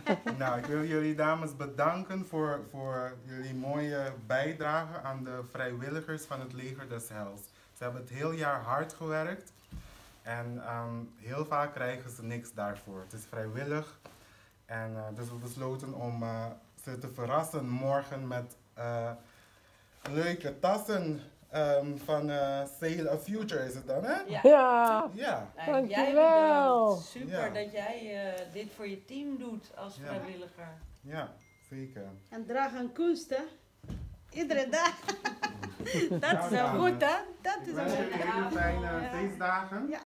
Nou, ik wil jullie dames bedanken voor, voor jullie mooie bijdrage aan de vrijwilligers van het Leger des Heils. Ze hebben het heel jaar hard gewerkt en ehm, heel vaak krijgen ze niks daarvoor. Het is vrijwillig en eh, dus we besloten om eh, ze te verrassen morgen met eh, leuke tassen ehm, van eh Sail a Future is het dan, hè? Ja. Ja. Ja. Nou, Dankjewel. Super Ja. dat jij eh, dit voor je team doet als Ja. vrijwilliger. Ja, zeker. En dragen kunst, hè? Iedere dag. Dat is wel goed, hè? Dat is wel goed. hele fijne feestdagen. Ja.